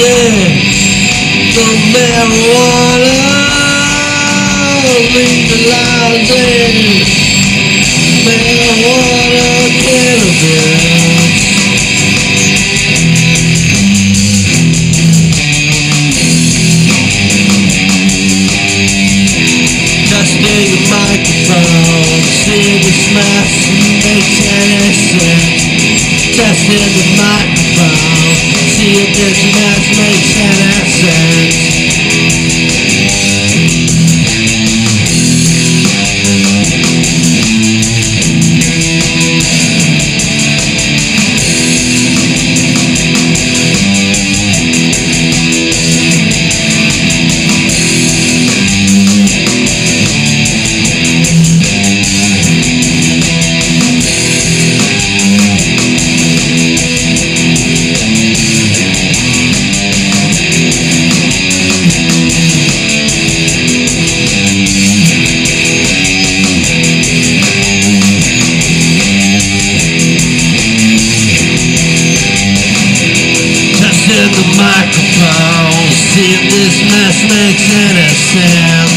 cigarettes, the marijuana, legalizing marijuana cannabis. Dusting the microphone, seeing the smash, make tennis, testing the mic mess makes any sense. The microphone, see if this mess makes any sense.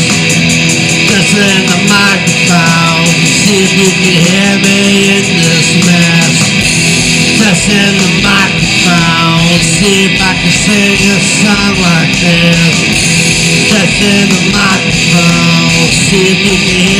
Testing the microphone, see if you can hear me in this mess. Testing the microphone, see if I can sing a song like this. Testing the microphone, see if you can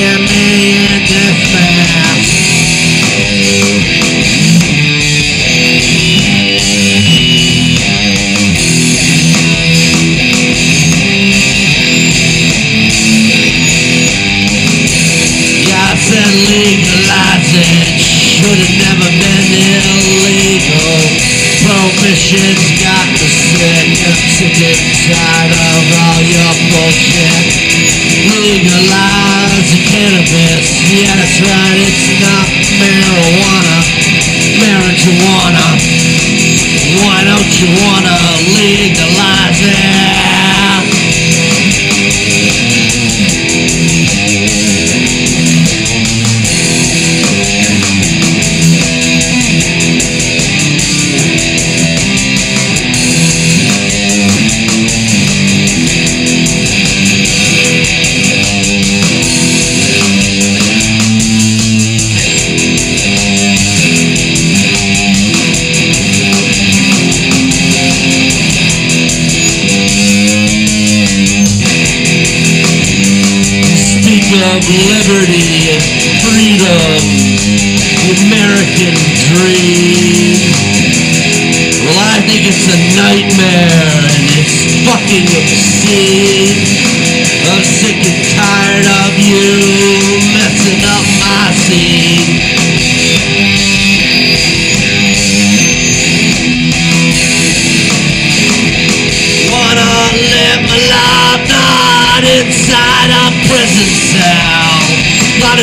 Prohibition's got me sick. I'm sick and tired of all your bullshit. Legalize the cannabis. Yeah, that's right. It's not marijuana. Marijuana. Why don't you wanna legalize it? Of liberty and freedom, the American dream. Well, I think it's a nightmare and it's fucking obscene. I'm sick and tired of you messing up my scene.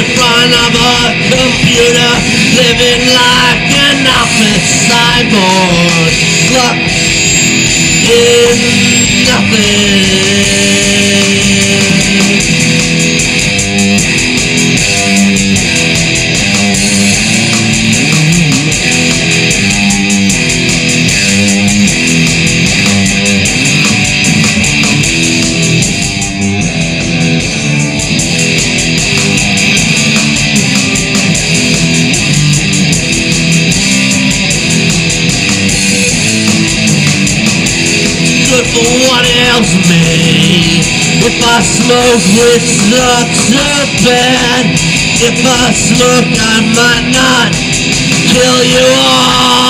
In front of a computer Living like an office cyborg. Luck is nothing I smoke it's not so bad. If I smoke I might not kill you all.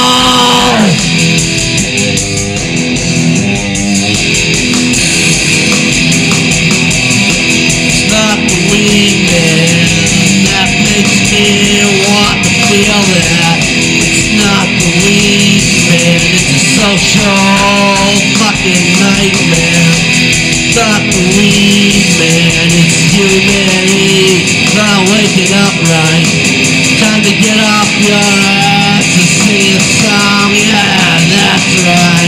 It's not the weed man that makes me want to feel that. It's not the weed man, it's a social fucking nightmare Weed man, it's you man Not waking up right? Time to get off your ass and sing a song, yeah, that's right